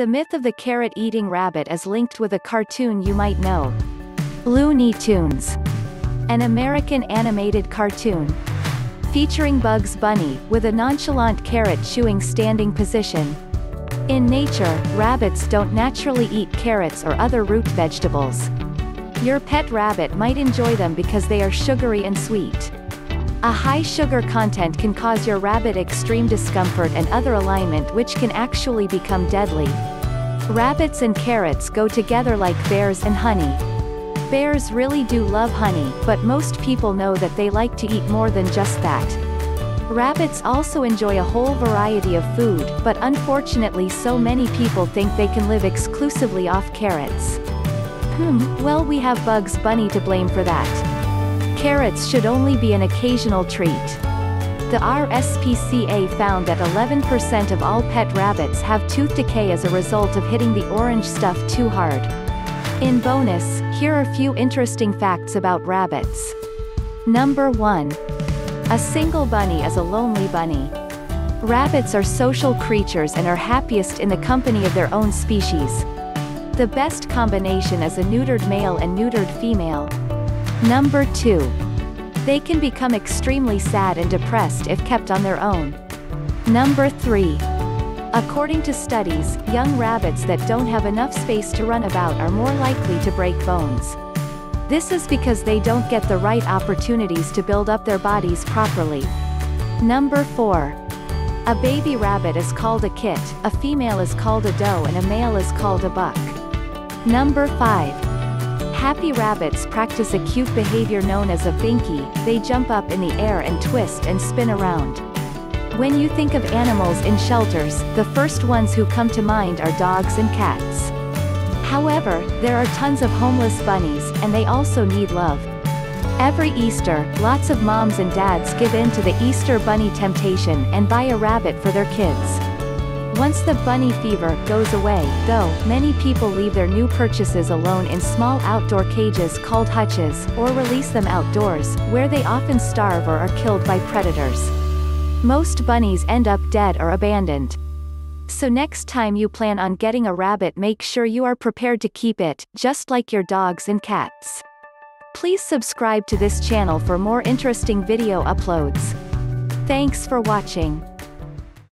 The myth of the carrot-eating rabbit is linked with a cartoon you might know. Looney Tunes. An American animated cartoon. Featuring Bugs Bunny, with a nonchalant carrot-chewing standing position. In nature, rabbits don't naturally eat carrots or other root vegetables. Your pet rabbit might enjoy them because they are sugary and sweet. A high sugar content can cause your rabbit extreme discomfort and other alignment which can actually become deadly. Rabbits and carrots go together like bears and honey. Bears really do love honey, but most people know that they like to eat more than just that. Rabbits also enjoy a whole variety of food, but unfortunately so many people think they can live exclusively off carrots. Hmm, well we have Bugs Bunny to blame for that. Carrots should only be an occasional treat. The RSPCA found that 11% of all pet rabbits have tooth decay as a result of hitting the orange stuff too hard. In bonus, here are a few interesting facts about rabbits. Number 1. A single bunny is a lonely bunny. Rabbits are social creatures and are happiest in the company of their own species. The best combination is a neutered male and neutered female. Number 2. They can become extremely sad and depressed if kept on their own. Number 3. According to studies, young rabbits that don't have enough space to run about are more likely to break bones. This is because they don't get the right opportunities to build up their bodies properly. Number 4. A baby rabbit is called a kit, a female is called a doe and a male is called a buck. Number 5. Happy rabbits practice a cute behavior known as a binky, they jump up in the air and twist and spin around. When you think of animals in shelters, the first ones who come to mind are dogs and cats. However, there are tons of homeless bunnies, and they also need love. Every Easter, lots of moms and dads give in to the Easter bunny temptation and buy a rabbit for their kids. Once the bunny fever goes away, though, many people leave their new purchases alone in small outdoor cages called hutches, or release them outdoors, where they often starve or are killed by predators. Most bunnies end up dead or abandoned. So next time you plan on getting a rabbit make sure you are prepared to keep it, just like your dogs and cats. Please subscribe to this channel for more interesting video uploads. Thanks for watching.